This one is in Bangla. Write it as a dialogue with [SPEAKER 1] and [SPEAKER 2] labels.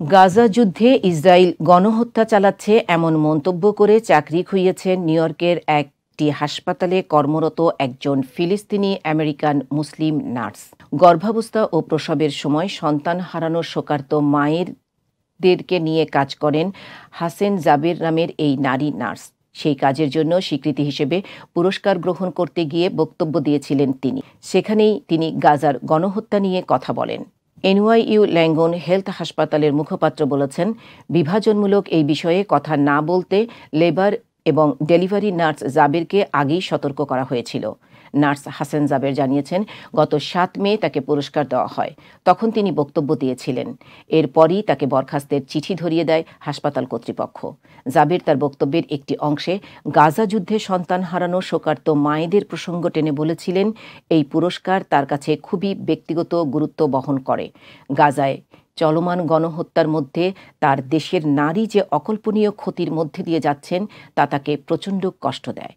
[SPEAKER 1] গাজা যুদ্ধে ইসরায়েল গণহত্যা চালাচ্ছে এমন মন্তব্য করে চাকরি খুইয়েছেন নিউ ইয়র্কের একটি হাসপাতালে কর্মরত একজন ফিলিস্তিনি আমেরিকান মুসলিম নার্স। গর্ভাবস্থা ও প্রসবের সময় সন্তান হারানোর শোকার্ত মায়ের দেরকে নিয়ে কাজ করেন হাসেন জাবের নামের এই নারী নার্স। সেই কাজের জন্য স্বীকৃতি হিসেবে পুরস্কার গ্রহণ করতে গিয়ে বক্তব্য দিয়েছিলেন তিনি। সেখানেই তিনি গাজার গণহত্যা নিয়ে কথা বলেন। এনওয়াইইউ ল্যাঙ্গন হেলথ হাসপাতালের মুখপাত্র বলেছেন বিভাজনমূলক এই বিষয়ে কথা না বলতে লেবার এবং ডেলিভারি নার্স জাবেরকে আগেই সতর্ক করা হয়েছিল। নার্স হাসান জাবের জানিয়েছেন, গত সাত মে তাকে পুরস্কার দেওয়া হয়। তখন তিনি বক্তব্য দিয়েছিলেন। এরপরই তাকে বরখাস্তের চিঠি ধরিয়ে দেয় হাসপাতাল কর্তৃপক্ষ। জাবের তার বক্তব্যের একটি অংশে, গাজা যুদ্ধে সন্তান হারানো শোকার্ত মায়েদের প্রসঙ্গ টেনে বলেছিলেন, এই পুরস্কার তার কাছে খুবই ব্যক্তিগত গুরুত্ব বহন করে। গাজায় চলমান গণহত্যার মধ্যে তার দেশের নারী যে অকল্পনীয় ক্ষতির মধ্যে দিয়ে যাচ্ছেন, তা তাকে প্রচণ্ড কষ্ট দেয়।